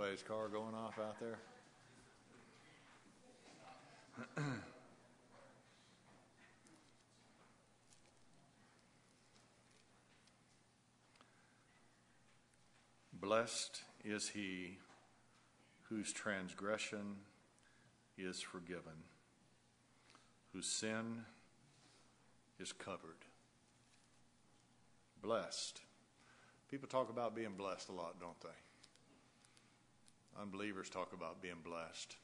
somebody's car going off out there? Blessed is he whose transgression is forgiven, whose sin is covered. Blessed. People talk about being blessed a lot, don't they? Unbelievers talk about being blessed.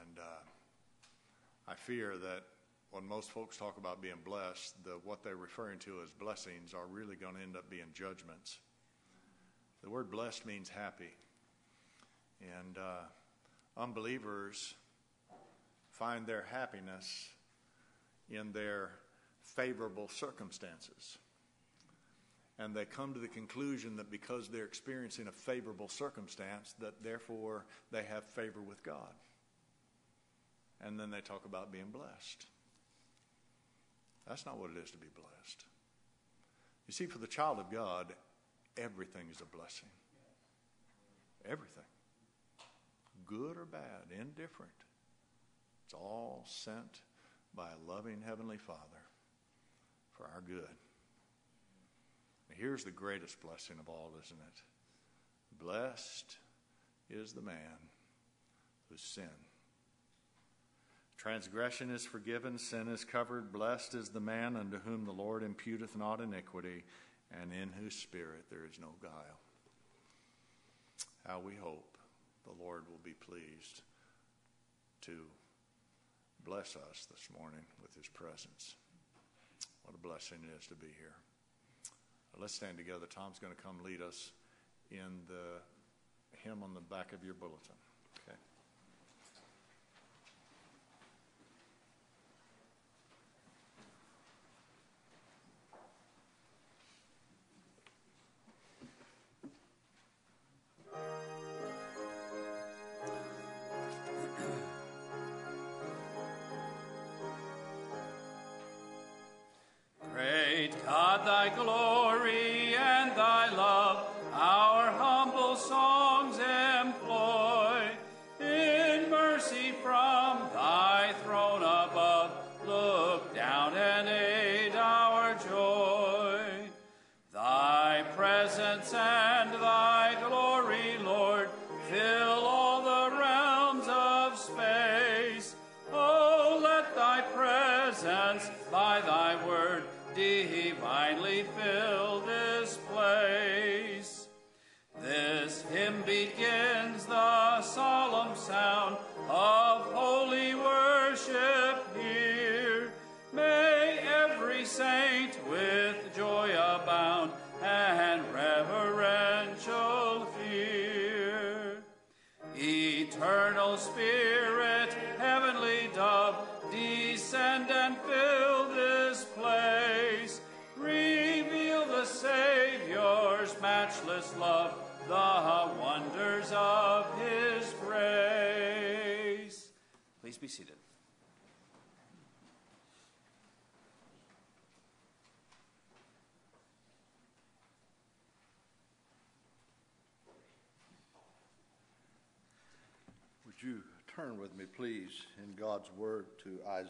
And uh, I fear that when most folks talk about being blessed, the, what they're referring to as blessings are really going to end up being judgments. The word blessed means happy. And uh, unbelievers find their happiness in their favorable circumstances. And they come to the conclusion that because they're experiencing a favorable circumstance, that therefore they have favor with God. And then they talk about being blessed. That's not what it is to be blessed. You see, for the child of God, everything is a blessing. Everything. Good or bad, indifferent. It's all sent by a loving Heavenly Father for our good. Here's the greatest blessing of all, isn't it? Blessed is the man whose sin. Transgression is forgiven, sin is covered. Blessed is the man unto whom the Lord imputeth not iniquity, and in whose spirit there is no guile. How we hope the Lord will be pleased to bless us this morning with his presence. What a blessing it is to be here. Let's stand together. Tom's going to come lead us in the hymn on the back of your bulletin. Okay.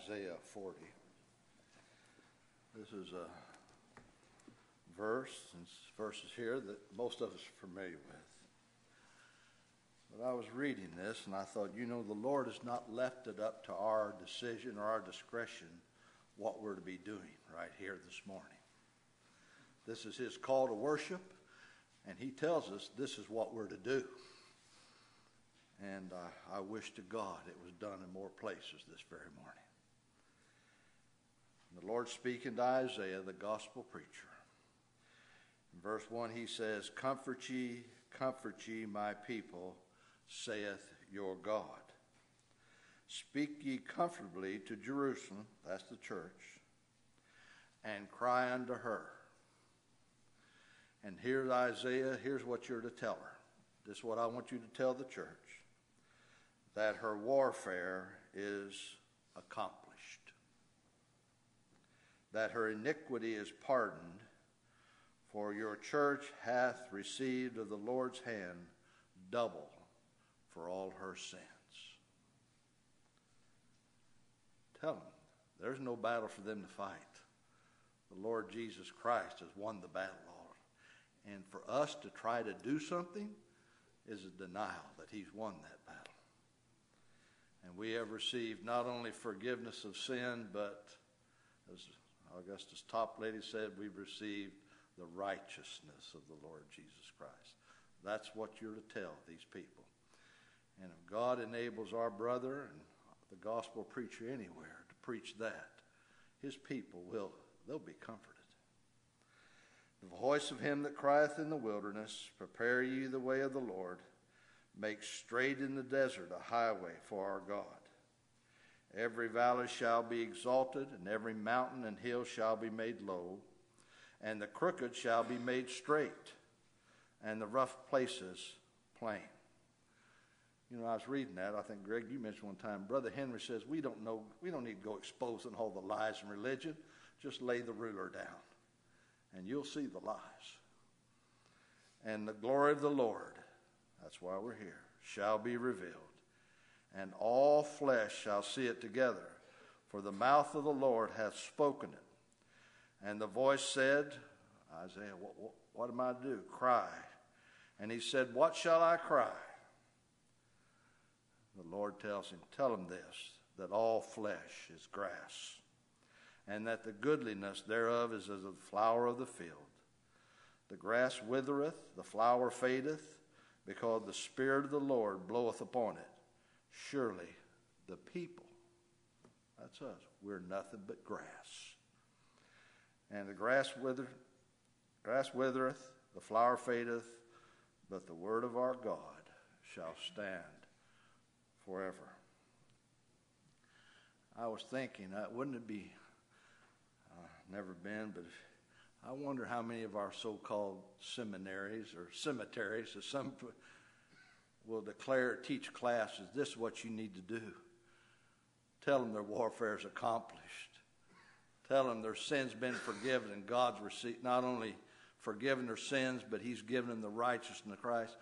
Isaiah 40? This is a verse, and verses here that most of us are familiar with. But I was reading this and I thought, you know, the Lord has not left it up to our decision or our discretion what we're to be doing right here this morning. This is His call to worship, and He tells us this is what we're to do. And uh, I wish to God it was done in more places this very morning. And the Lord speaking to Isaiah, the gospel preacher. In verse 1, he says, Comfort ye, comfort ye, my people saith your God. Speak ye comfortably to Jerusalem, that's the church, and cry unto her. And here's Isaiah, here's what you're to tell her. This is what I want you to tell the church that her warfare is accomplished, that her iniquity is pardoned, For your church hath received of the Lord's hand double for all her sins. Tell them there's no battle for them to fight. The Lord Jesus Christ has won the battle, Lord. And for us to try to do something is a denial that He's won that battle. And we have received not only forgiveness of sin, but as Augustus Toplady said, we've received the righteousness of the Lord Jesus Christ. That's what you're to tell these people. And if God enables our brother and the gospel preacher anywhere to preach that, his people will they'll be comforted. The voice of him that crieth in the wilderness, prepare ye the way of the Lord, make straight in the desert a highway for our God. Every valley shall be exalted, and every mountain and hill shall be made low, and the crooked shall be made straight, and the rough places plain. You know, I was reading that. I think Greg, you mentioned one time. Brother Henry says we don't know. We don't need to go exposing all the lies in religion. Just lay the ruler down, and you'll see the lies. And the glory of the Lord, that's why we're here, shall be revealed, and all flesh shall see it together. For the mouth of the Lord hath spoken it. And the voice said, Isaiah, what, what, what am I to do? Cry. And he said, What shall I cry? The Lord tells him, Tell him this, that all flesh is grass, and that the goodliness thereof is as the flower of the field. The grass withereth, the flower fadeth, because the Spirit of the Lord bloweth upon it. Surely the people, that's us, we're nothing but grass. And the grass wither, grass withereth, the flower fadeth, but the word of our God shall stand forever. I was thinking, uh, wouldn't it be, uh, never been, but I wonder how many of our so called seminaries or cemeteries, as some will declare, teach classes, this is what you need to do. Tell them their warfare is accomplished. Tell them their sins been forgiven and God's received, not only forgiven their sins, but He's given them the righteousness of Christ.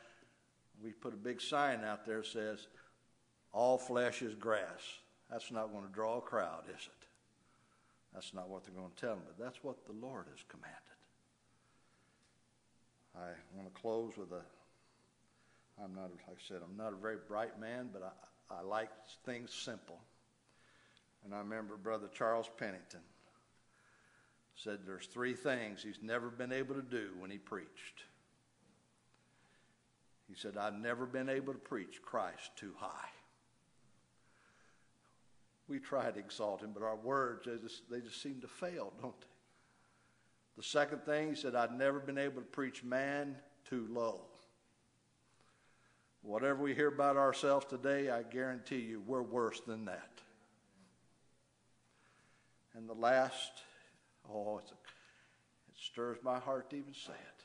We put a big sign out there that says, all flesh is grass. That's not going to draw a crowd, is it? That's not what they're going to tell them, but that's what the Lord has commanded. I want to close with a. I'm not, like I said, I'm not a very bright man, but I, I like things simple. And I remember Brother Charles Pennington said there's three things he's never been able to do when he preached. He said, I've never been able to preach Christ too high we try to exalt him, but our words, they just, they just seem to fail, don't they? The second thing, he said, I've never been able to preach man too low. Whatever we hear about ourselves today, I guarantee you we're worse than that. And the last, oh, a, it stirs my heart to even say it.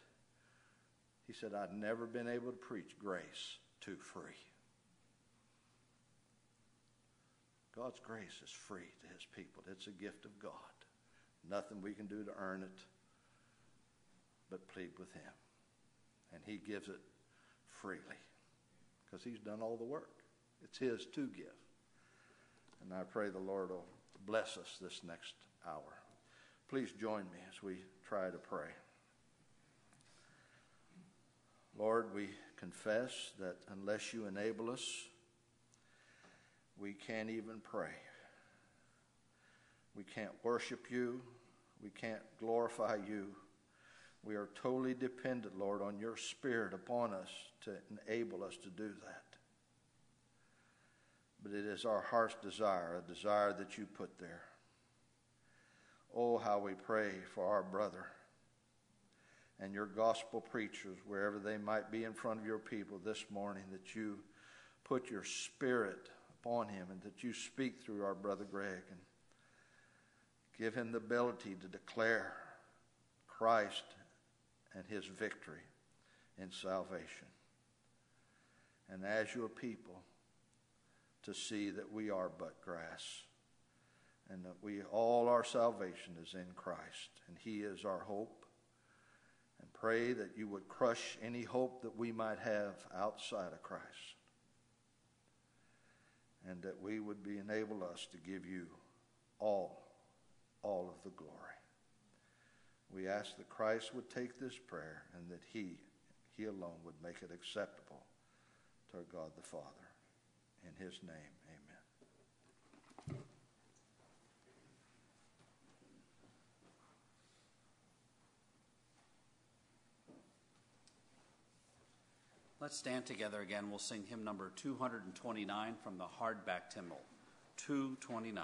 He said, I've never been able to preach grace too free. God's grace is free to his people. It's a gift of God. Nothing we can do to earn it but plead with him. And he gives it freely because he's done all the work. It's his to give. And I pray the Lord will bless us this next hour. Please join me as we try to pray. Lord, we confess that unless you enable us, we can't even pray. We can't worship you. We can't glorify you. We are totally dependent, Lord, on your Spirit upon us to enable us to do that. But it is our heart's desire, a desire that you put there. Oh, how we pray for our brother and your gospel preachers, wherever they might be in front of your people this morning, that you put your Spirit upon him and that you speak through our brother Greg and give him the ability to declare Christ and his victory in salvation. And as your people, to see that we are but grass and that we all our salvation is in Christ and he is our hope And pray that you would crush any hope that we might have outside of Christ. And that we would be enable us to give you all, all of the glory. We ask that Christ would take this prayer and that he, he alone would make it acceptable to our God the Father. In his name, amen. Let's stand together again. We'll sing hymn number 229 from the hardback hymnal. 229.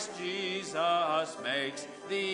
old, makes story.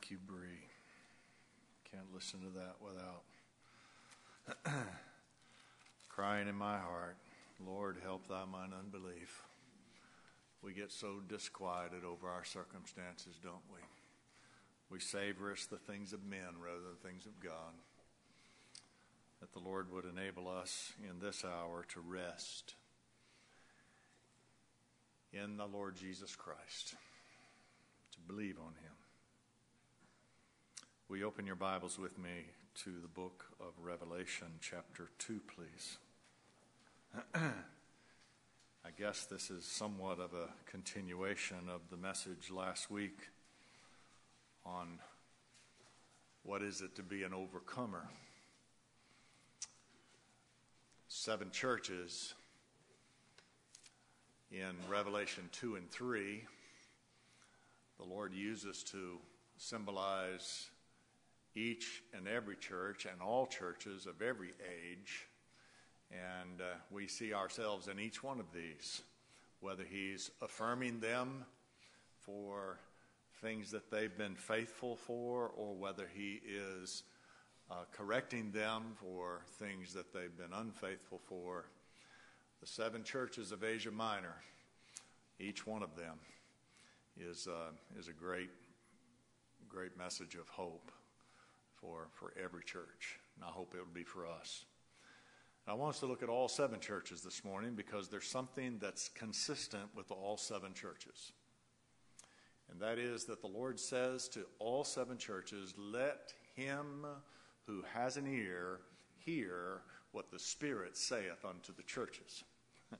Thank you, Bree. Can't listen to that without crying in my heart, Lord, help thy mine unbelief. We get so disquieted over our circumstances, don't we? We savorous the things of men rather than the things of God. That the Lord would enable us in this hour to rest in the Lord Jesus Christ, to believe on him. We open your Bibles with me to the book of Revelation, chapter 2, please. I guess this is somewhat of a continuation of the message last week on what is it to be an overcomer. Seven churches in Revelation 2 and 3, the Lord uses to symbolize each and every church and all churches of every age. And uh, we see ourselves in each one of these, whether He's affirming them for things that they've been faithful for, or whether He is uh, correcting them for things that they've been unfaithful for. The seven churches of Asia Minor, each one of them is, uh, is a great, great message of hope for, for every church. And I hope it will be for us. I want us to look at all seven churches this morning because there's something that's consistent with all seven churches. And that is that the Lord says to all seven churches, Let him who has an ear hear what the Spirit saith unto the churches.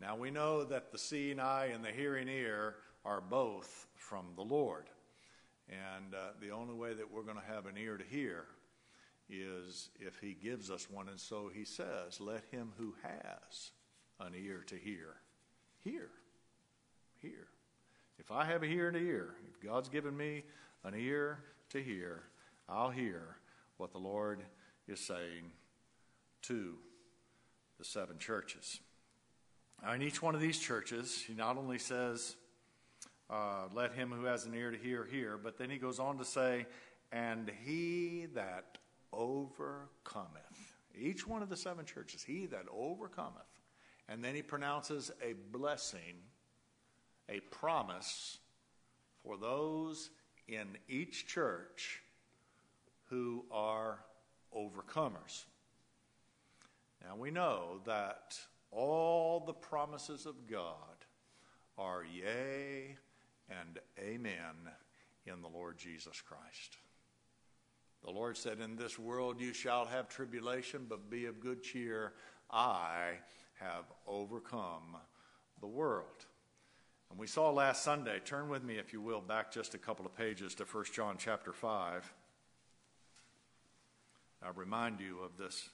now we know that the seeing eye and the hearing ear are both from the Lord. And uh, the only way that we're going to have an ear to hear is if he gives us one. And so he says, Let him who has an ear to hear, hear. Hear. If I have a ear to hear, if God's given me an ear to hear, I'll hear what the Lord is saying to the seven churches. Now, in each one of these churches, he not only says, uh, Let him who has an ear to hear, hear, but then he goes on to say, And he that overcometh. Each one of the seven churches, he that overcometh. And then he pronounces a blessing, a promise for those in each church who are overcomers. Now we know that all the promises of God are yea and amen in the Lord Jesus Christ. The Lord said, In this world you shall have tribulation, but be of good cheer. I have overcome the world. And we saw last Sunday, turn with me, if you will, back just a couple of pages to 1 John chapter 5. I remind you of this,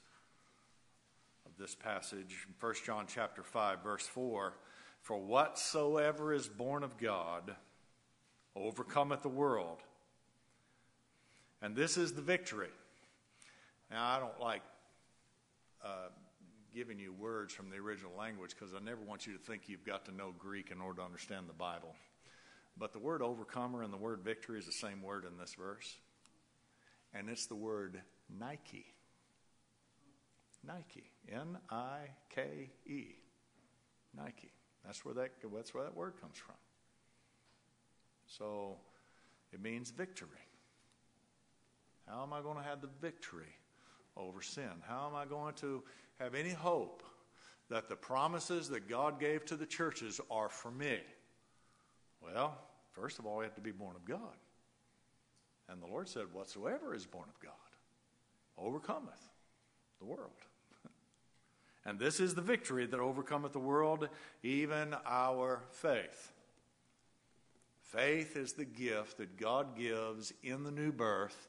of this passage, 1 John chapter 5, verse 4. For whatsoever is born of God overcometh the world. And this is the victory. Now, I don't like uh, giving you words from the original language because I never want you to think you've got to know Greek in order to understand the Bible. But the word overcomer and the word victory is the same word in this verse. And it's the word Nike. Nike. N I K E. Nike. That's where that, that's where that word comes from. So it means victory. How am I going to have the victory over sin? How am I going to have any hope that the promises that God gave to the churches are for me? Well, first of all, we have to be born of God. And the Lord said, Whatsoever is born of God overcometh the world. And this is the victory that overcometh the world, even our faith. Faith is the gift that God gives in the new birth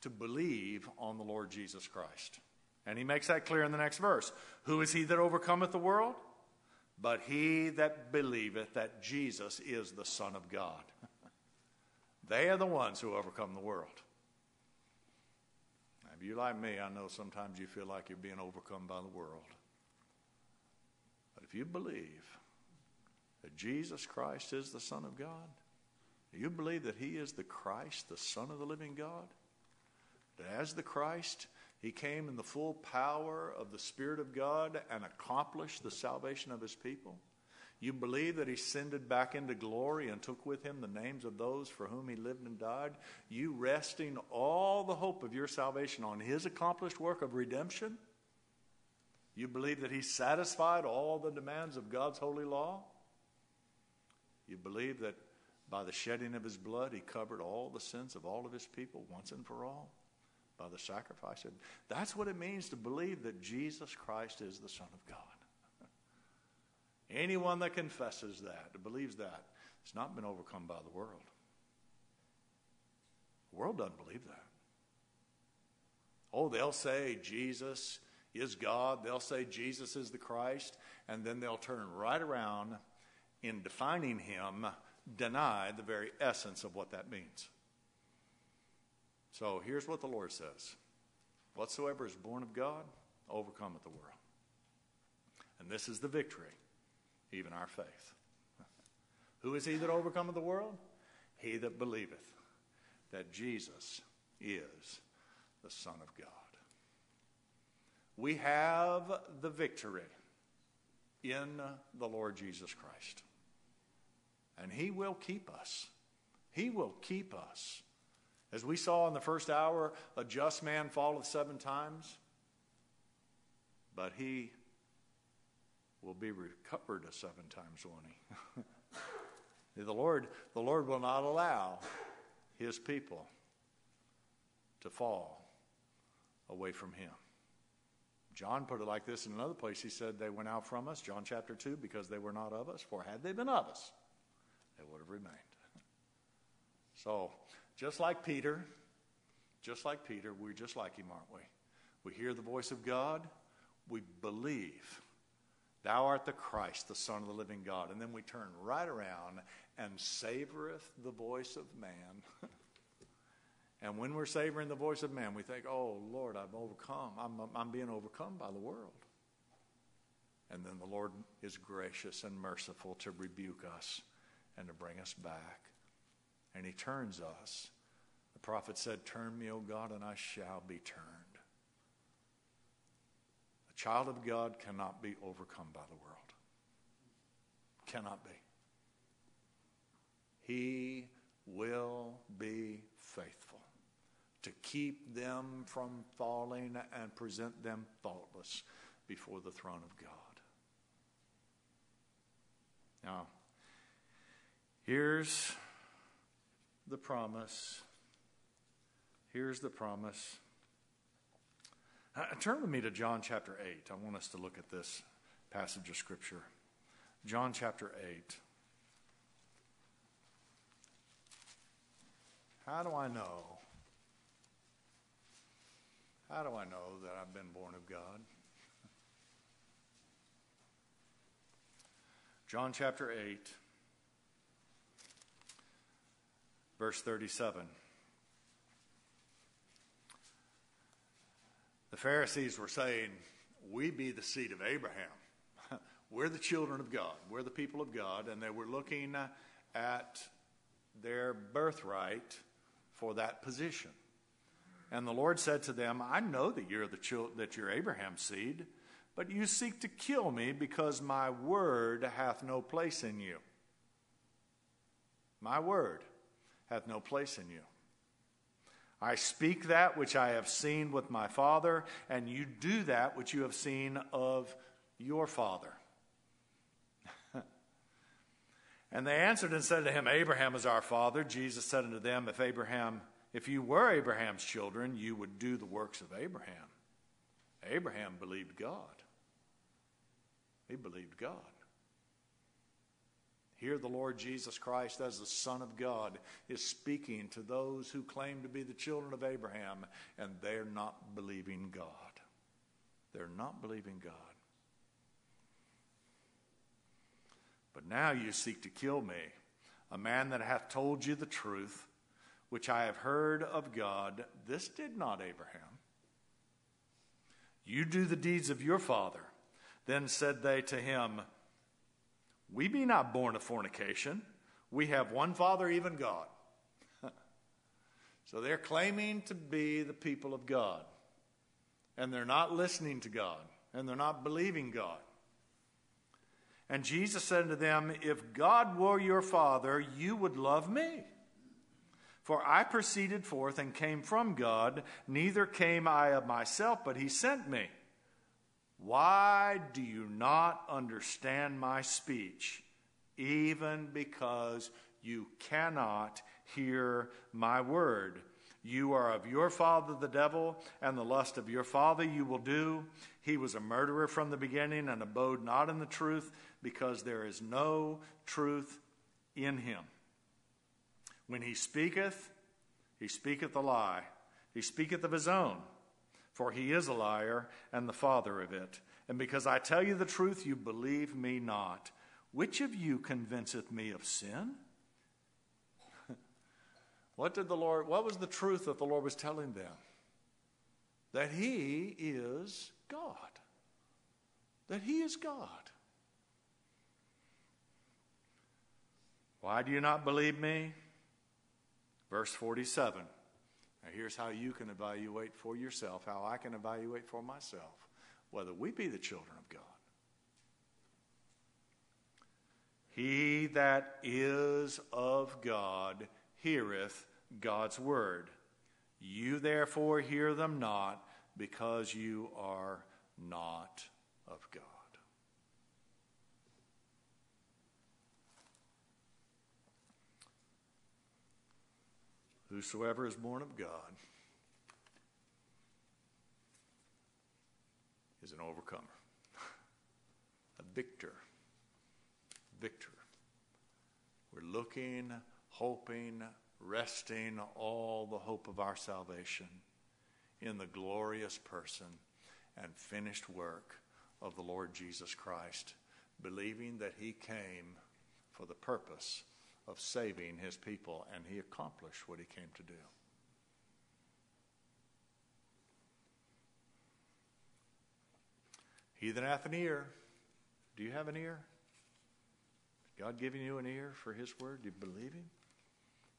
to believe on the Lord Jesus Christ. And he makes that clear in the next verse. Who is he that overcometh the world? But he that believeth that Jesus is the Son of God. they are the ones who overcome the world. If you like me, I know sometimes you feel like you're being overcome by the world. You believe that Jesus Christ is the Son of God, you believe that he is the Christ, the Son of the living God, that as the Christ, he came in the full power of the Spirit of God and accomplished the salvation of his people. You believe that he ascended back into glory and took with him the names of those for whom he lived and died. You resting all the hope of your salvation on his accomplished work of redemption. You believe that he satisfied all the demands of God's holy law. You believe that by the shedding of his blood, he covered all the sins of all of his people once and for all by the sacrifice. And that's what it means to believe that Jesus Christ is the Son of God. Anyone that confesses that, that believes that, has not been overcome by the world. The world doesn't believe that. Oh, they'll say Jesus is God. They'll say Jesus is the Christ. And then they'll turn right around in defining him, deny the very essence of what that means. So here's what the Lord says Whatsoever is born of God overcometh the world. And this is the victory, even our faith. Who is he that overcometh the world? He that believeth that Jesus is the Son of God. We have the victory in the Lord Jesus Christ. And He will keep us. He will keep us. As we saw in the first hour, a just man falleth seven times, but he will be recovered a seven times, won't he? the Lord, the Lord will not allow his people to fall away from him. John put it like this in another place. He said, They went out from us, John chapter 2, because they were not of us, for had they been of us, they would have remained. So, just like Peter, just like Peter, we're just like him, aren't we? We hear the voice of God, we believe, Thou art the Christ, the Son of the living God. And then we turn right around and savoreth the voice of man. and when we're savoring the voice of man, we think, oh, Lord, I'm overcome. I'm, I'm being overcome by the world. And then the Lord is gracious and merciful to rebuke us and to bring us back. And He turns us. The prophet said, Turn me, O God, and I shall be turned. A child of God cannot be overcome by the world. Cannot be. He will be faithful to keep them from falling and present them faultless before the throne of God. Now, here's the promise. Here's the promise. Uh, turn with me to John chapter 8. I want us to look at this passage of Scripture. John chapter 8. How do I know? How do I know that I've been born of God? John chapter 8, verse 37. The Pharisees were saying, We be the seed of Abraham. We're the children of God. We're the people of God. And they were looking at their birthright for that position. And the Lord said to them, I know that you're, the that you're Abraham's seed, but you seek to kill me because my word hath no place in you. My word hath no place in you. I speak that which I have seen with my Father, and you do that which you have seen of your Father. and they answered and said to him, Abraham is our father. Jesus said unto them, If Abraham, if you were Abraham's children, you would do the works of Abraham. Abraham believed God. He believed God. Here, the Lord Jesus Christ, as the Son of God, is speaking to those who claim to be the children of Abraham, and they're not believing God. They're not believing God. But now you seek to kill me, a man that hath told you the truth, which I have heard of God. This did not Abraham. You do the deeds of your father. Then said they to him, we be not born of fornication. We have one Father, even God. so they're claiming to be the people of God. And they're not listening to God. And they're not believing God. And Jesus said to them, If God were your Father, you would love me. For I proceeded forth and came from God, neither came I of myself, but he sent me. Why do you not understand my speech? Even because you cannot hear my word. You are of your father the devil, and the lust of your father you will do. He was a murderer from the beginning and abode not in the truth, because there is no truth in him. When he speaketh, he speaketh a lie. He speaketh of his own for he is a liar and the father of it. And because I tell you the truth, you believe me not. Which of you convinceth me of sin? what did the Lord, what was the truth that the Lord was telling them? That he is God. That he is God. Why do you not believe me? Verse 47. Now, here's how you can evaluate for yourself, how I can evaluate for myself, whether we be the children of God. He that is of God heareth God's word. You therefore hear them not, because you are not of God. Whosoever is born of God is an overcomer, a victor. Victor. We're looking, hoping, resting all the hope of our salvation in the glorious person and finished work of the Lord Jesus Christ, believing that he came for the purpose of saving his people, and he accomplished what he came to do. He that hath an ear, do you have an ear? God giving you an ear for his word? Do you believe him?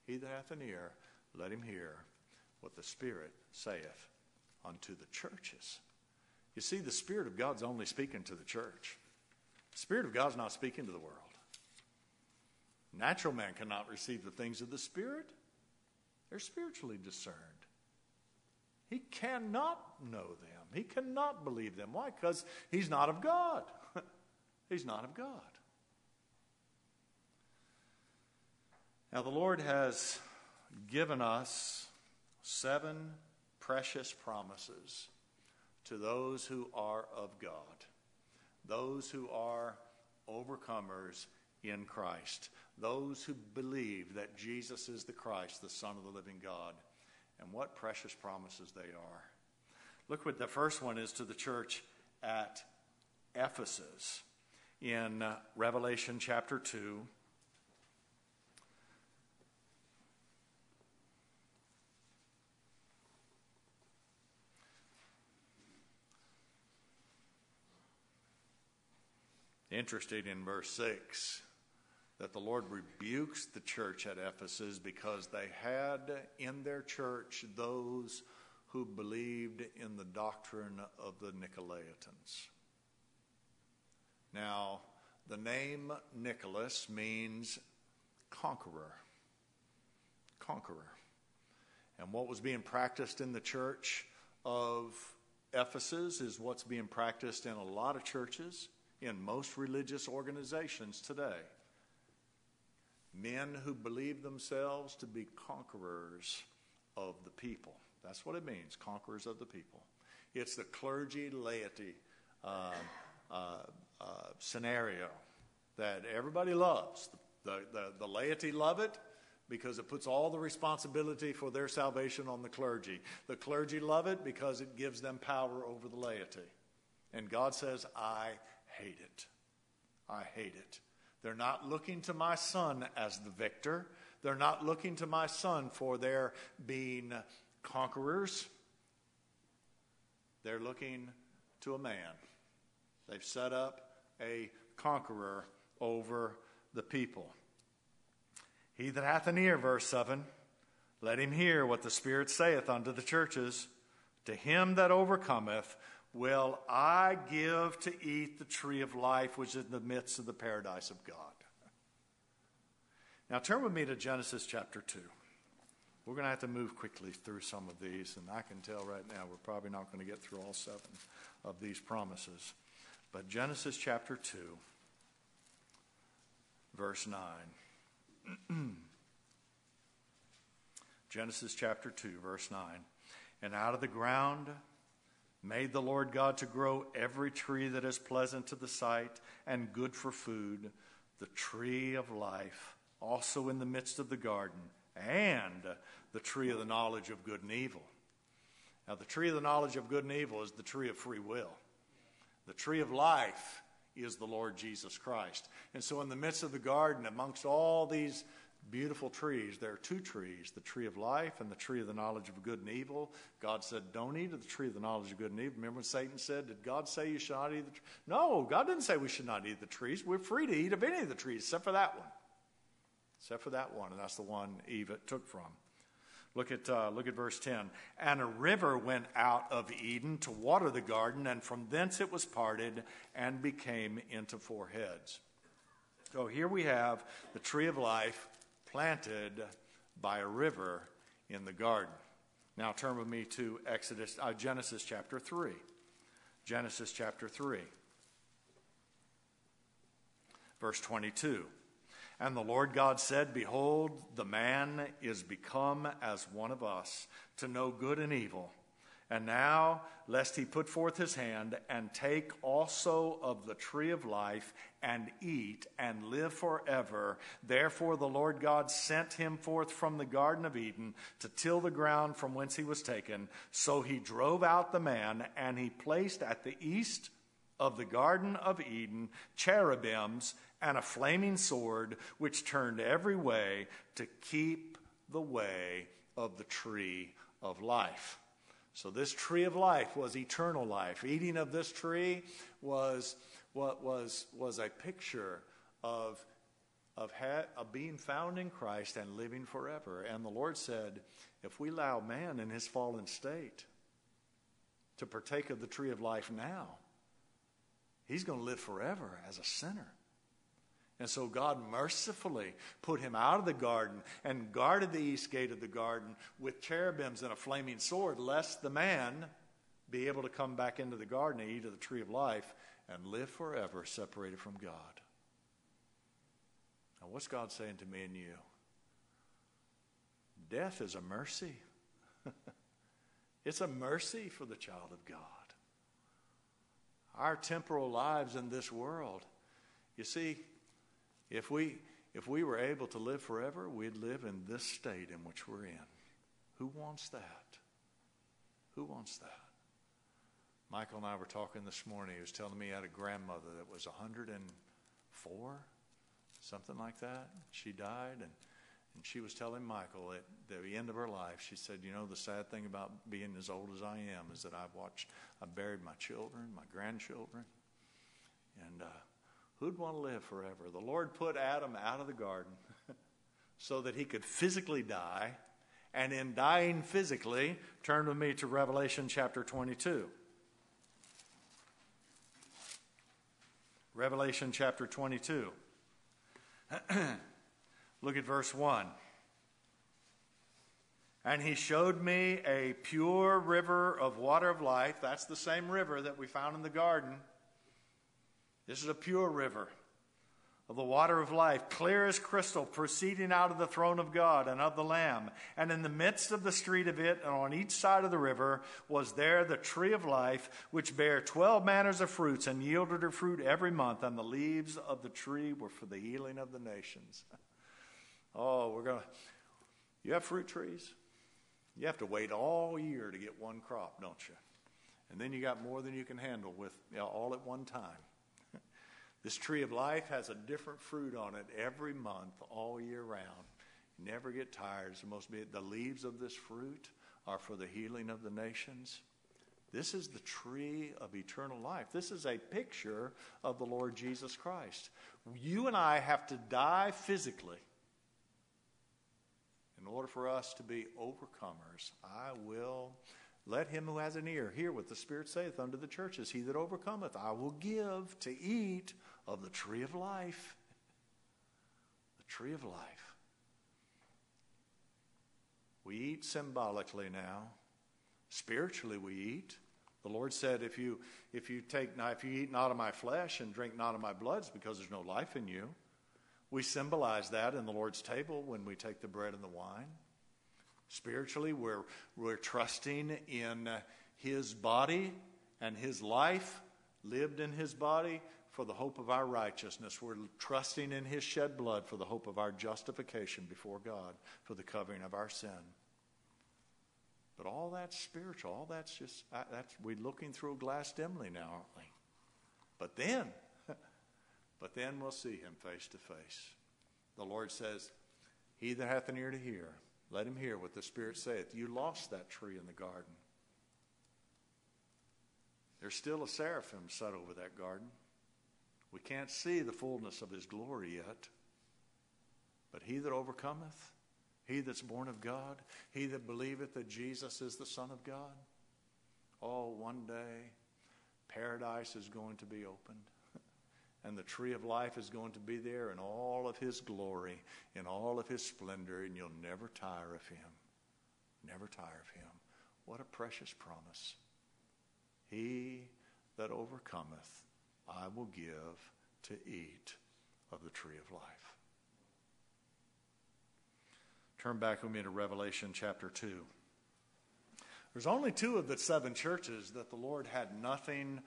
He that hath an ear, let him hear what the Spirit saith unto the churches. You see, the Spirit of God's only speaking to the church. The Spirit of God's not speaking to the world. Natural man cannot receive the things of the Spirit, they're spiritually discerned. He cannot know them, he cannot believe them. Why? Because he's not of God. he's not of God. Now, the Lord has given us seven precious promises to those who are of God, those who are overcomers in Christ, those who believe that Jesus is the Christ, the Son of the living God. And what precious promises they are. Look what the first one is to the church at Ephesus in Revelation chapter 2. Interesting in verse 6 that the Lord rebukes the church at Ephesus because they had in their church those who believed in the doctrine of the Nicolaitans. Now, the name Nicholas means conqueror. Conqueror. And what was being practiced in the church of Ephesus is what's being practiced in a lot of churches in most religious organizations today. Men who believe themselves to be conquerors of the people. That's what it means, conquerors of the people. It's the clergy laity uh, uh, uh, scenario that everybody loves. The, the, the laity love it because it puts all the responsibility for their salvation on the clergy. The clergy love it because it gives them power over the laity. And God says, I hate it. I hate it. They're not looking to my son as the victor. They're not looking to my son for their being conquerors. They're looking to a man. They've set up a conqueror over the people. He that hath an ear, verse 7, let him hear what the Spirit saith unto the churches. To him that overcometh, will I give to eat the tree of life which is in the midst of the paradise of God. Now turn with me to Genesis chapter 2. We're going to have to move quickly through some of these, and I can tell right now we're probably not going to get through all seven of these promises. But Genesis chapter 2, verse 9. Genesis chapter 2, verse 9. And out of the ground made the Lord God to grow every tree that is pleasant to the sight and good for food, the tree of life, also in the midst of the garden, and the tree of the knowledge of good and evil. Now, the tree of the knowledge of good and evil is the tree of free will. The tree of life is the Lord Jesus Christ. And so, in the midst of the garden, amongst all these beautiful trees. There are two trees the tree of life and the tree of the knowledge of good and evil. God said, Don't eat of the tree of the knowledge of good and evil. Remember when Satan said, Did God say you should not eat the tree? No, God didn't say we should not eat the trees. We're free to eat of any of the trees except for that one. Except for that one, and that's the one Eve took from. Look at, uh, look at verse 10. And a river went out of Eden to water the garden, and from thence it was parted and became into four heads. So here we have the tree of life planted by a river in the garden. Now turn with me to Exodus, uh, Genesis chapter 3. Genesis chapter 3, verse 22. And the Lord God said, Behold, the man is become as one of us, to know good and evil. And now, lest he put forth his hand and take also of the tree of life and eat and live forever. Therefore, the Lord God sent him forth from the Garden of Eden to till the ground from whence he was taken. So he drove out the man, and he placed at the east of the Garden of Eden cherubims and a flaming sword which turned every way to keep the way of the tree of life. So, this tree of life was eternal life. Eating of this tree was, what was, was a picture of, of, ha- of being found in Christ and living forever. And the Lord said, if we allow man in his fallen state to partake of the tree of life now, he's going to live forever as a sinner. And so God mercifully put him out of the garden and guarded the east gate of the garden with cherubims and a flaming sword, lest the man be able to come back into the garden and eat of the tree of life and live forever separated from God. Now, what's God saying to me and you? Death is a mercy. it's a mercy for the child of God. Our temporal lives in this world, you see, if we, if we were able to live forever, we'd live in this state in which we're in. Who wants that? Who wants that? Michael and I were talking this morning. He was telling me he had a grandmother that was 104, something like that. She died, and, and she was telling Michael at the end of her life, she said, You know, the sad thing about being as old as I am is that I've watched, I've buried my children, my grandchildren, and uh, Who'd want to live forever? The Lord put Adam out of the garden so that he could physically die. And in dying physically, turn with me to Revelation chapter 22. Revelation chapter 22. Look at verse 1. And he showed me a pure river of water of life. That's the same river that we found in the garden this is a pure river of the water of life, clear as crystal, proceeding out of the throne of God and of the Lamb. And in the midst of the street of it, and on each side of the river, was there the tree of life, which bare twelve manners of fruits, and yielded her fruit every month. And the leaves of the tree were for the healing of the nations. oh, we're going to. You have fruit trees? You have to wait all year to get one crop, don't you? And then you got more than you can handle with you know, all at one time. This tree of life has a different fruit on it every month, all year round. You never get tired. It's be the leaves of this fruit are for the healing of the nations. This is the tree of eternal life. This is a picture of the Lord Jesus Christ. You and I have to die physically in order for us to be overcomers. I will let him who has an ear hear what the Spirit saith unto the churches. He that overcometh, I will give to eat of the tree of life. The tree of life. We eat symbolically now. Spiritually, we eat. The Lord said, if you, if you take, now if you eat not of my flesh and drink not of my blood, it's because there's no life in you. We symbolize that in the Lord's table when we take the bread and the wine. Spiritually, we're, we're trusting in His body and His life lived in His body for the hope of our righteousness. We're trusting in His shed blood for the hope of our justification before God, for the covering of our sin. But all that's spiritual. All that's just, that's, we're looking through a glass dimly now, aren't we? But then, but then we'll see Him face to face. The Lord says, He that hath an ear to hear, let him hear what the Spirit saith. You lost that tree in the garden. There's still a seraphim set over that garden. We can't see the fullness of his glory yet. But he that overcometh He that's born of God, he that believeth that Jesus is the Son of God. Oh, one day, paradise is going to be opened. And the tree of life is going to be there in all of his glory, in all of his splendor, and you'll never tire of him. Never tire of him. What a precious promise. He that overcometh, I will give to eat of the tree of life. Turn back with me to Revelation chapter 2. There's only two of the seven churches that the Lord had nothing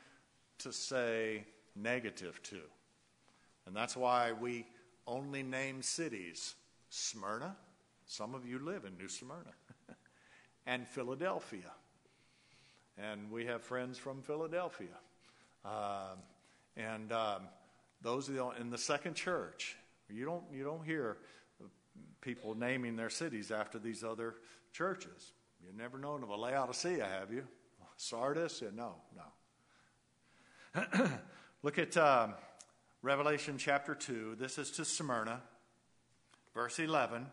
to say negative to. And that's why we only name cities Smyrna. Some of you live in New Smyrna. and Philadelphia. And we have friends from Philadelphia. Um, and um, those are the, in the second church. You don't, you don't hear people naming their cities after these other churches. You've never known of a Laodicea, have you? Sardis? Yeah, no, no. Look at um, Revelation chapter 2. This is to Smyrna, verse 11.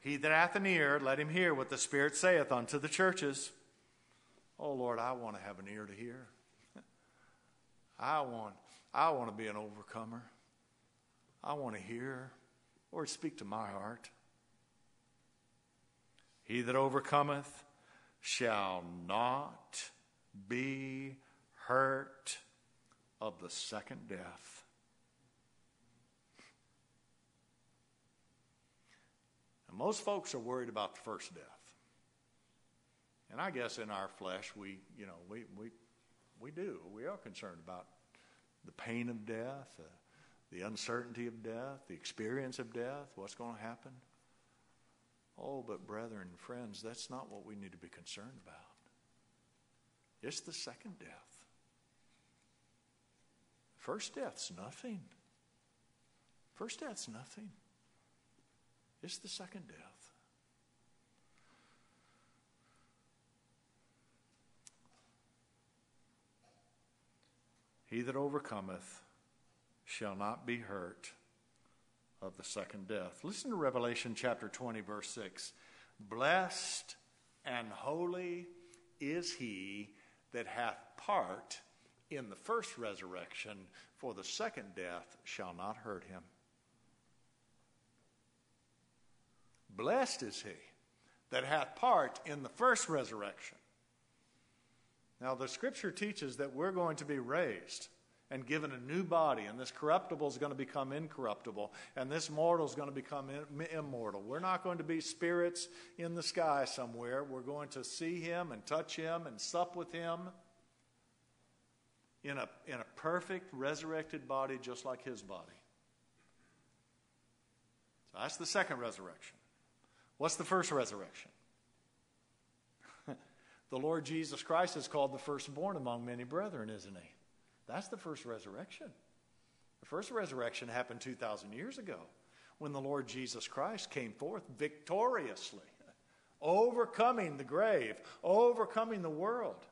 He that hath an ear, let him hear what the Spirit saith unto the churches. Oh Lord, I want to have an ear to hear. I want, I want to be an overcomer. I want to hear. Lord, speak to my heart. He that overcometh shall not be hurt of the second death. And most folks are worried about the first death. And I guess in our flesh, we, you know, we, we, we do. We are concerned about the pain of death, uh, the uncertainty of death, the experience of death, what's going to happen. Oh, but brethren and friends, that's not what we need to be concerned about. It's the second death. First death's nothing. First death's nothing. It's the second death. He that overcometh shall not be hurt of the second death. Listen to Revelation chapter 20, verse 6. Blessed and holy is he that hath part in the first resurrection, for the second death shall not hurt him. Blessed is he that hath part in the first resurrection. Now, the scripture teaches that we're going to be raised and given a new body, and this corruptible is going to become incorruptible, and this mortal is going to become immortal. We're not going to be spirits in the sky somewhere. We're going to see him and touch him and sup with him in a, in a perfect resurrected body just like his body. So that's the second resurrection. What's the first resurrection? The Lord Jesus Christ is called the firstborn among many brethren, isn't he? That's the first resurrection. The first resurrection happened 2,000 years ago when the Lord Jesus Christ came forth victoriously, overcoming the grave, overcoming the world.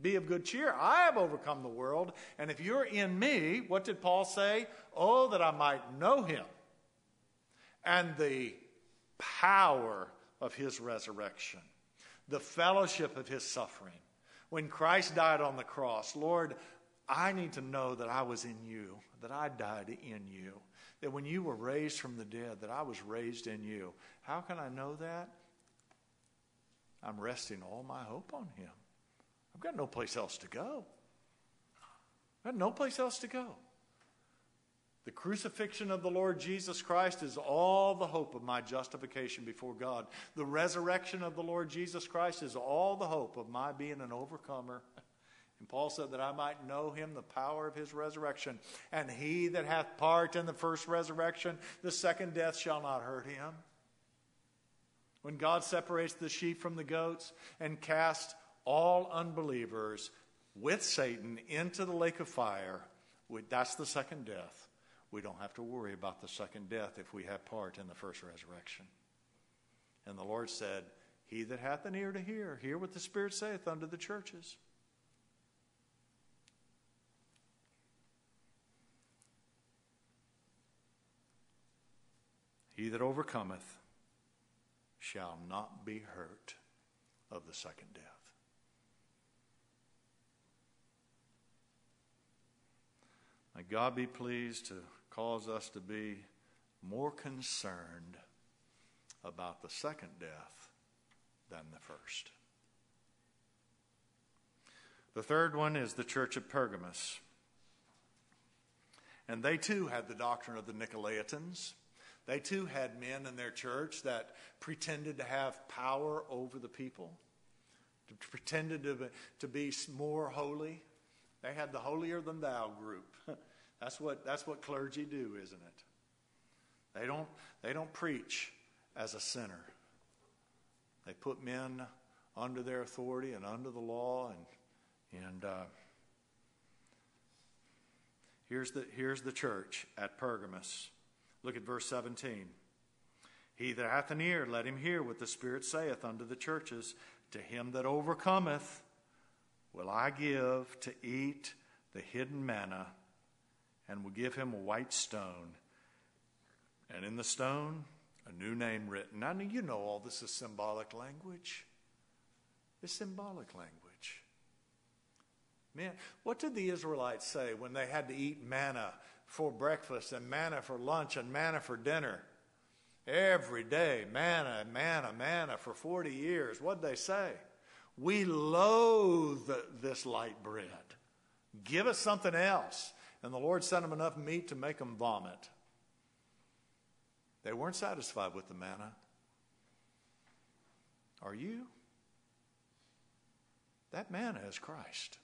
Be of good cheer. I have overcome the world. And if you're in me, what did Paul say? Oh, that I might know him and the power of his resurrection, the fellowship of his suffering. When Christ died on the cross, Lord, I need to know that I was in you, that I died in you, that when you were raised from the dead, that I was raised in you. How can I know that? I'm resting all my hope on Him. I've got no place else to go. I've got no place else to go. The crucifixion of the Lord Jesus Christ is all the hope of my justification before God. The resurrection of the Lord Jesus Christ is all the hope of my being an overcomer and Paul said that I might know him, the power of his resurrection. And he that hath part in the first resurrection, the second death shall not hurt him. When God separates the sheep from the goats and casts all unbelievers with Satan into the lake of fire, that's the second death. We don't have to worry about the second death if we have part in the first resurrection. And the Lord said, He that hath an ear to hear, hear what the Spirit saith unto the churches. He that overcometh shall not be hurt of the second death. May God be pleased to cause us to be more concerned about the second death than the first. The third one is the church of Pergamos. And they too had the doctrine of the Nicolaitans. They too had men in their church that pretended to have power over the people, pretended to be, to be more holy. They had the holier than thou group. That's what, that's what clergy do, isn't it? They don't, they don't preach as a sinner. They put men under their authority and under the law. And, and uh, here's, the, here's the church at Pergamos. Look at verse 17. He that hath an ear, let him hear what the Spirit saith unto the churches. To him that overcometh, will I give to eat the hidden manna and will give him a white stone, and in the stone a new name written. Now, you know all this is symbolic language. It's symbolic language. Man, what did the Israelites say when they had to eat manna for breakfast and manna for lunch and manna for dinner? Every day, manna, manna, manna for 40 years. What'd they say? We loathe this light bread. Give us something else. And the Lord sent them enough meat to make them vomit. They weren't satisfied with the manna. Are you? That manna is Christ.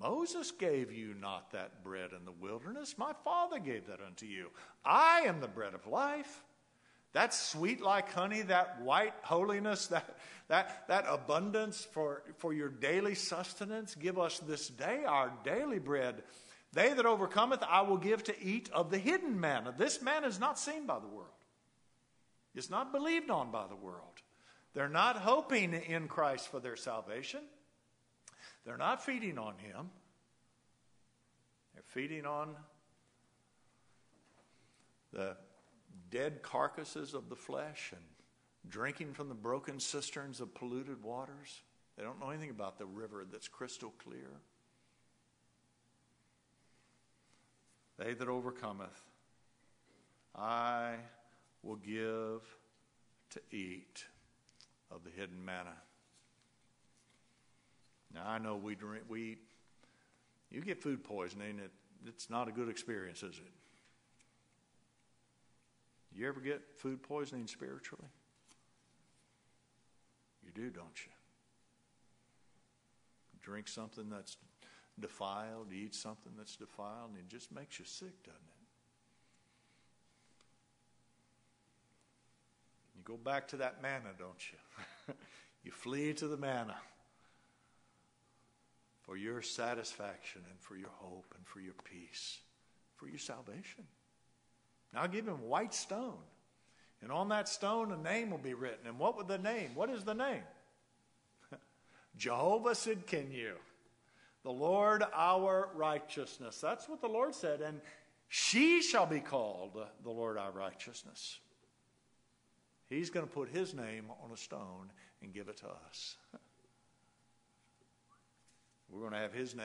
Moses gave you not that bread in the wilderness. My Father gave that unto you. I am the bread of life. That sweet like honey, that white holiness, that, that, that abundance for, for your daily sustenance. Give us this day our daily bread they that overcometh, I will give to eat of the hidden manna. This manna is not seen by the world, it's not believed on by the world. They're not hoping in Christ for their salvation, they're not feeding on Him. They're feeding on the dead carcasses of the flesh and drinking from the broken cisterns of polluted waters. They don't know anything about the river that's crystal clear. They that overcometh, I will give to eat of the hidden manna. Now I know we drink, we eat. You get food poisoning, it, it's not a good experience, is it? You ever get food poisoning spiritually? You do, don't you? Drink something that's defiled, you eat something that's defiled, and it just makes you sick, doesn't it? You go back to that manna, don't you? you flee to the manna for your satisfaction and for your hope and for your peace, for your salvation. Now give him white stone. And on that stone, a name will be written. And what would the name? What is the name? Jehovah Tsidkenu the Lord our righteousness. That's what the Lord said. And she shall be called the Lord our righteousness. He's going to put his name on a stone and give it to us. We're going to have his name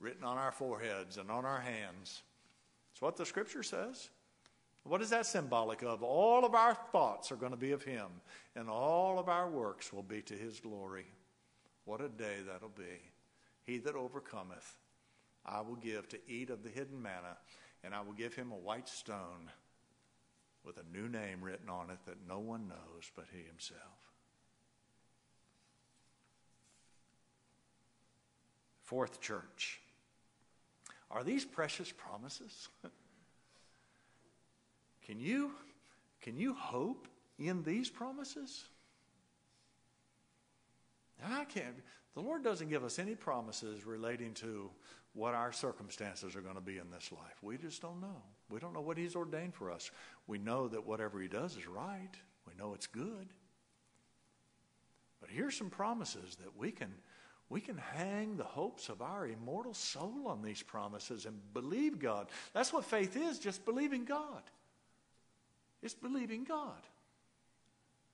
written on our foreheads and on our hands. It's what the scripture says. What is that symbolic of? All of our thoughts are going to be of him, and all of our works will be to his glory. What a day that'll be. He that overcometh, I will give to eat of the hidden manna, and I will give him a white stone with a new name written on it that no one knows but he himself. Fourth church. Are these precious promises? can you can you hope in these promises? I can't. The Lord doesn't give us any promises relating to what our circumstances are going to be in this life. We just don't know. We don't know what He's ordained for us. We know that whatever He does is right, we know it's good. But here's some promises that we can. We can hang the hopes of our immortal soul on these promises and believe God. That's what faith is, just believing God. It's believing God.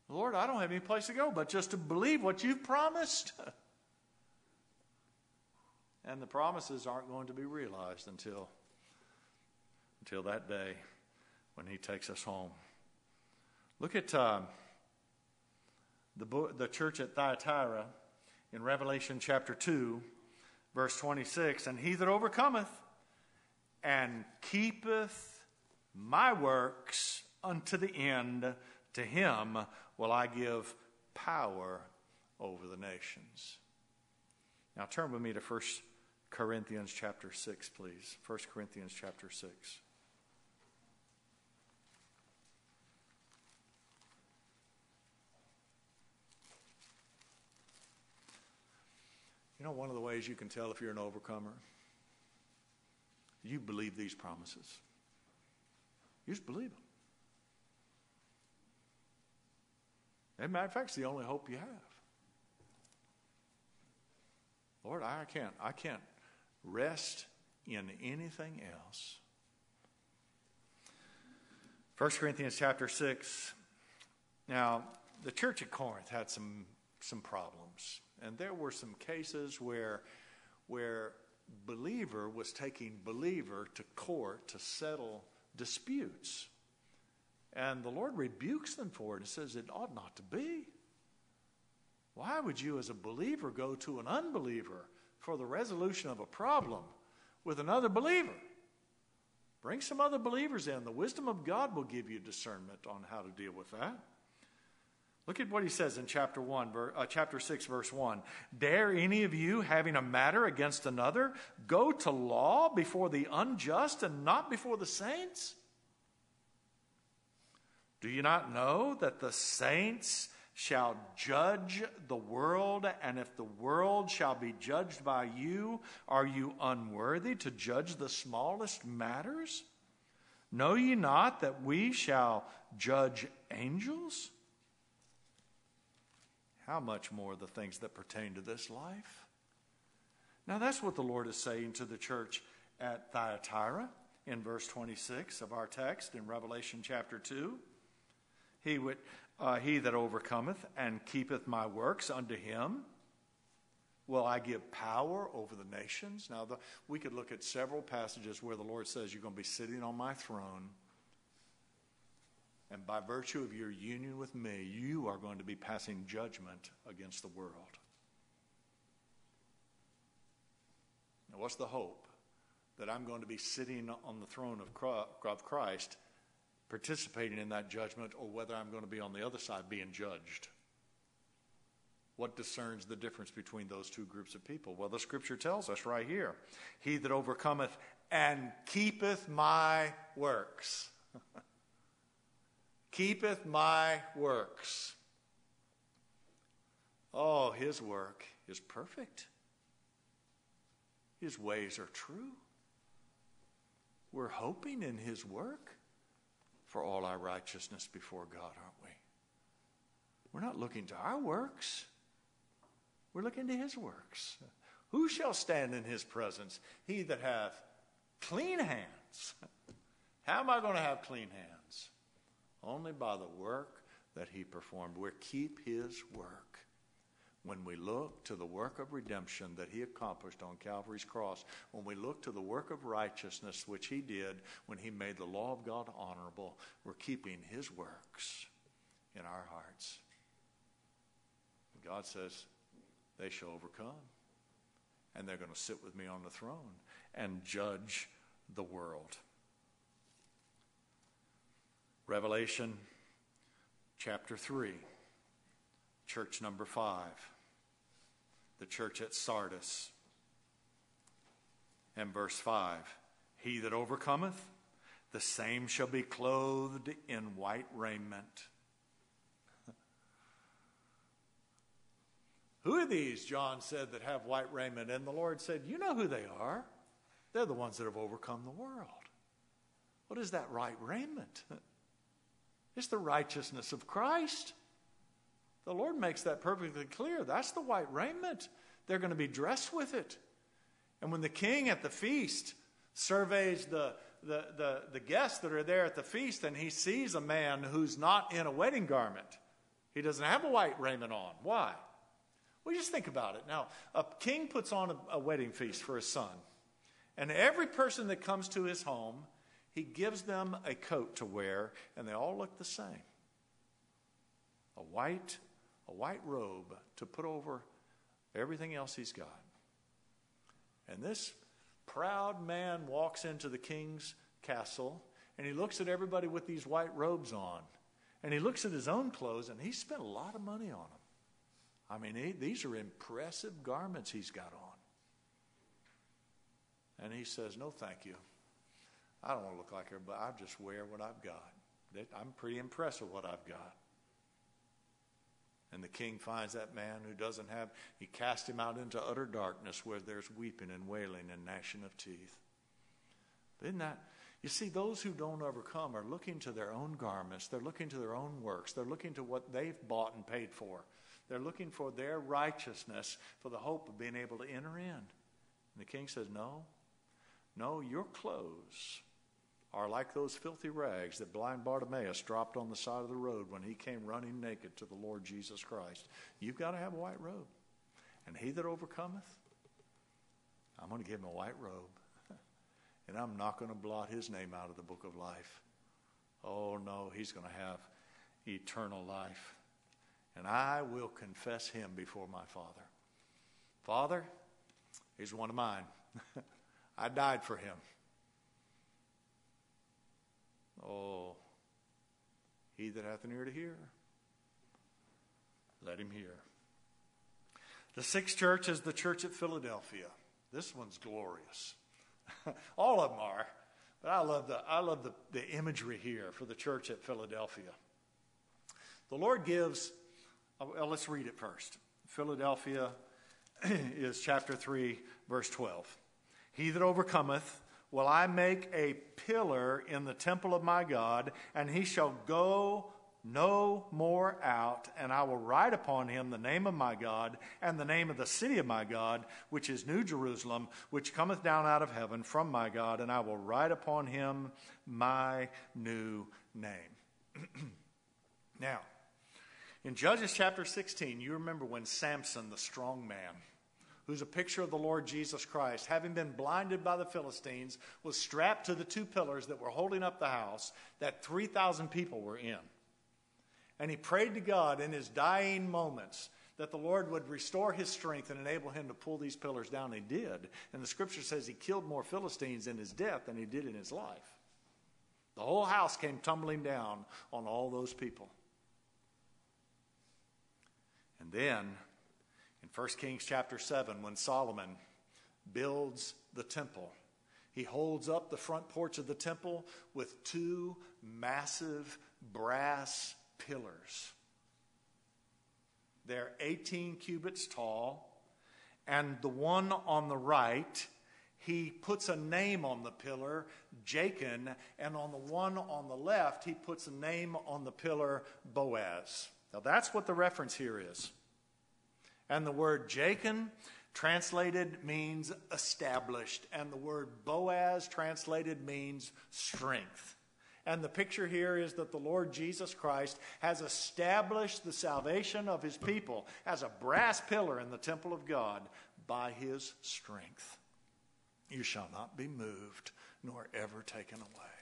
Lord, I don't have any place to go but just to believe what you've promised. and the promises aren't going to be realized until, until that day when He takes us home. Look at uh, the, the church at Thyatira in Revelation chapter 2, verse 26 And he that overcometh and keepeth my works unto the end, to him will I give power over the nations. Now turn with me to 1 Corinthians chapter 6, please. 1 Corinthians chapter 6. You know, one of the ways you can tell if you're an overcomer, you believe these promises. You just believe them. As a matter of fact, it's the only hope you have. Lord, I can't, I can't rest in anything else. 1 Corinthians chapter 6. Now, the church at Corinth had some, some problems. And there were some cases where, where believer was taking believer to court to settle disputes. And the Lord rebukes them for it and says it ought not to be. Why would you, as a believer, go to an unbeliever for the resolution of a problem with another believer? Bring some other believers in. The wisdom of God will give you discernment on how to deal with that. Look at what he says in chapter 1, uh, chapter 6, verse 1. Dare any of you, having a matter against another, go to law before the unjust and not before the saints? Do you not know that the saints shall judge the world, and if the world shall be judged by you, are you unworthy to judge the smallest matters? Know ye not that we shall judge angels? how much more the things that pertain to this life? Now, that's what the Lord is saying to the church at Thyatira in verse 26 of our text in Revelation chapter 2. He, would, uh, he that overcometh and keepeth my works unto him will I give power over the nations. Now, the, we could look at several passages where the Lord says, You're going to be sitting on my throne and by virtue of your union with me, you are going to be passing judgment against the world. Now, what's the hope? That I'm going to be sitting on the throne of Christ, participating in that judgment, or whether I'm going to be on the other side being judged. What discerns the difference between those two groups of people? Well, the scripture tells us right here He that overcometh and keepeth my works. keepeth my works. Oh, his work is perfect. His ways are true. We're hoping in his work for all our righteousness before God, aren't we? We're not looking to our works. We're looking to his works. Who shall stand in his presence? He that hath clean hands. How am I going to have clean hands? only by the work that he performed. We keep his work. When we look to the work of redemption that he accomplished on Calvary's cross, when we look to the work of righteousness which he did when he made the law of God honorable, we're keeping his works in our hearts. God says, they shall overcome. And they're going to sit with me on the throne and judge the world. Revelation chapter 3, church number 5, the church at Sardis. And verse 5 He that overcometh, the same shall be clothed in white raiment. who are these, John said, that have white raiment? And the Lord said, You know who they are. They're the ones that have overcome the world. What is that right raiment? It's the righteousness of Christ. The Lord makes that perfectly clear. That's the white raiment. They're going to be dressed with it. And when the king at the feast surveys the, the, the, the guests that are there at the feast and he sees a man who's not in a wedding garment, He doesn't have a white raiment on. Why? Well, just think about it. Now, a king puts on a, a wedding feast for his son, and every person that comes to his home, he gives them a coat to wear, and they all look the same. A white, a white robe to put over everything else he's got. And this proud man walks into the king's castle and he looks at everybody with these white robes on. And he looks at his own clothes and he spent a lot of money on them. I mean, he, these are impressive garments he's got on. And he says, No, thank you. I don't want to look like everybody. I just wear what I've got. I'm pretty impressed with what I've got. And the king finds that man who doesn't have, he casts him out into utter darkness where there's weeping and wailing and gnashing of teeth. Isn't that? You see, those who don't overcome are looking to their own garments, they're looking to their own works, they're looking to what they've bought and paid for. They're looking for their righteousness for the hope of being able to enter in. And the king says, No, no, your clothes are like those filthy rags that blind Bartimaeus dropped on the side of the road when he came running naked to the Lord Jesus Christ. You've got to have a white robe. And he that overcometh, I'm going to give him a white robe. and I'm not going to blot his name out of the book of life. Oh, no, he's going to have eternal life. And I will confess him before my Father. Father, he's one of mine. I died for him. Oh, he that hath an ear to hear, let him hear. The sixth church is the church at Philadelphia. This one's glorious. All of them are, but I love the I love the, the imagery here for the church at Philadelphia. The Lord gives. Uh, well, let's read it first. Philadelphia is chapter three, verse twelve. He that overcometh will I make a pillar in the temple of my God, and he shall go no more out, and I will write upon him the name of my God and the name of the city of my God, which is New Jerusalem, which cometh down out of heaven from my God, and I will write upon him my new name. now, in Judges chapter 16, you remember when Samson, the strong man, who's a picture of the Lord Jesus Christ, having been blinded by the Philistines, was strapped to the two pillars that were holding up the house that 3,000 people were in. And he prayed to God in his dying moments that the Lord would restore his strength and enable him to pull these pillars down. He did. And the scripture says he killed more Philistines in his death than he did in his life. The whole house came tumbling down on all those people. And then 1 Kings chapter 7, when Solomon builds the temple, he holds up the front porch of the temple with two massive brass pillars. They're 18 cubits tall, and the one on the right, he puts a name on the pillar, Jachin, and on the one on the left, he puts a name on the pillar, Boaz. Now that's what the reference here is. And the word Jachin translated means established, and the word Boaz translated means strength. And the picture here is that the Lord Jesus Christ has established the salvation of his people as a brass pillar in the temple of God by his strength. You shall not be moved nor ever taken away.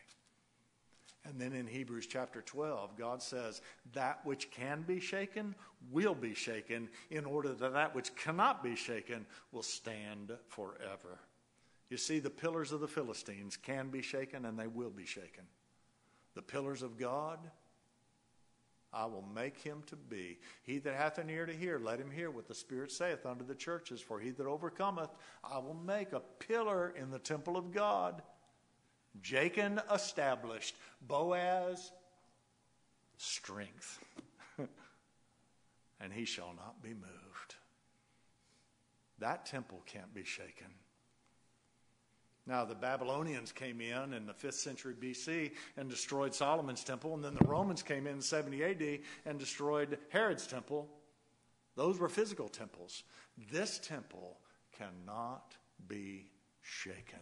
And then in Hebrews chapter 12, God says, That which can be shaken will be shaken, in order that that which cannot be shaken will stand forever. You see, the pillars of the Philistines can be shaken and they will be shaken. The pillars of God, I will make him to be. He that hath an ear to hear, let him hear what the Spirit saith unto the churches. For he that overcometh, I will make a pillar in the temple of God Jachin established, Boaz strength, and he shall not be moved. That temple can't be shaken. Now, the Babylonians came in in the 5th century BC and destroyed Solomon's temple, and then the Romans came in in 70 AD and destroyed Herod's temple. Those were physical temples. This temple cannot be shaken.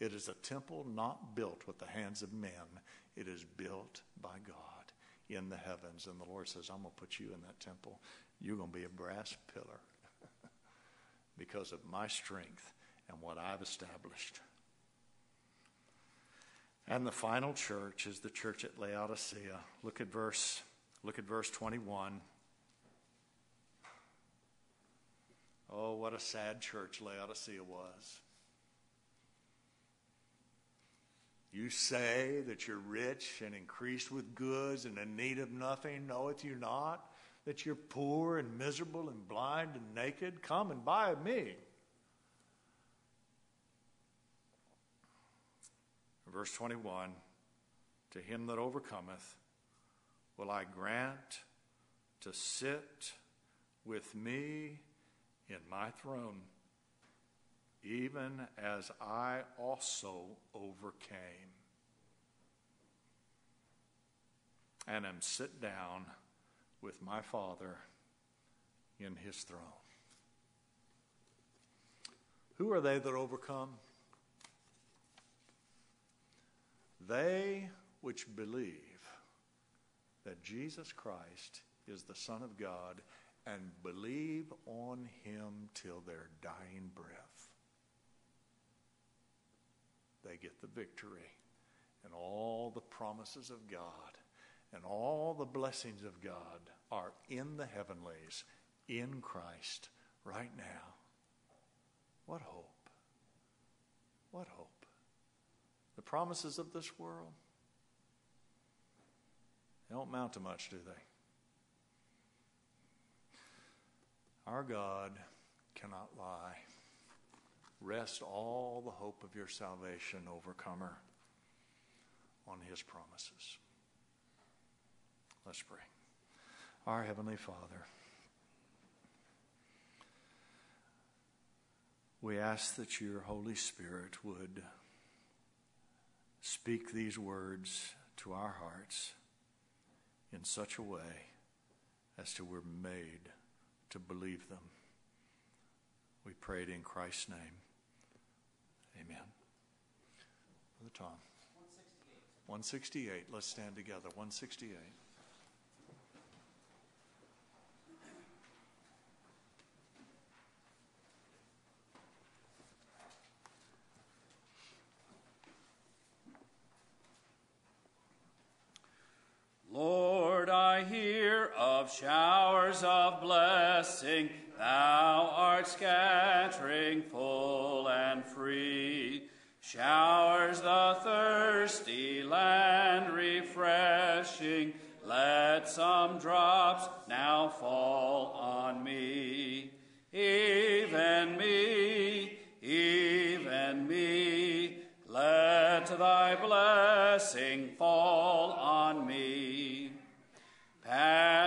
It is a temple not built with the hands of men, it is built by God. in the heavens. And the Lord says, I'm going to put you in that temple. You're going to be a brass pillar because of my strength and what I've established. And the final church is the church at Laodicea. Look at verse look at verse 21. Oh, what a sad church Laodicea was. You say that you're rich and increased with goods and in need of nothing. Knoweth you not that you're poor and miserable and blind and naked? Come and buy of me. Verse 21 To him that overcometh will I grant to sit with me in my throne even as I also overcame and am sit down with my Father in his throne. Who are they that overcome? They which believe that Jesus Christ is the Son of God and believe on him till their dying breath they get the victory and all the promises of God and all the blessings of God are in the heavenlies in Christ right now. What hope! What hope! The promises of this world, they don't amount to much, do they? Our God cannot lie. Rest all the hope of your salvation, overcomer, on his promises. Let's pray. Our Heavenly Father, we ask that your Holy Spirit would speak these words to our hearts in such a way as to we're made to believe them. We pray it in Christ's name. Amen. Brother Tom. 168. 168. Let's stand together. 168. Lord, I hear of showers of blessing Thou art scattering full and free, showers the thirsty land refreshing. Let some drops now fall on me, even me, even me. Let thy blessing fall on me.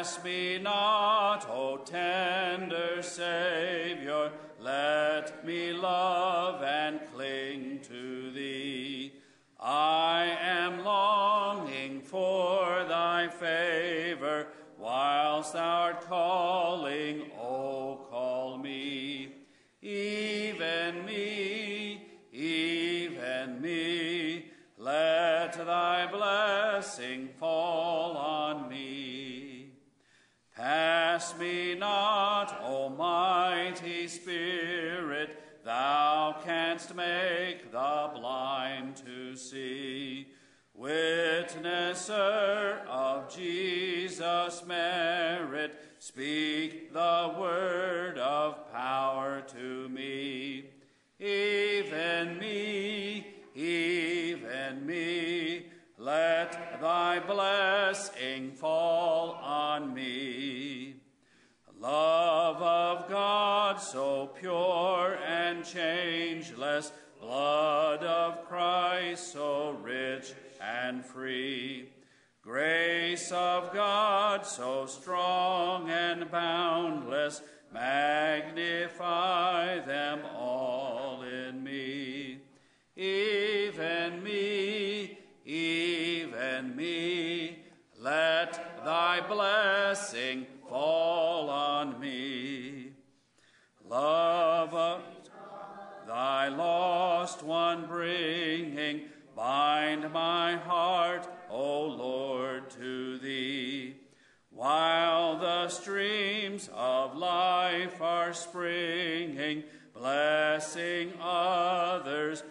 Pass me not, O tender Savior, let me love and cling to thee. I am longing for thy favor, whilst thou art calling, changeless, blood of Christ so rich and free. Grace of God so strong blessing others,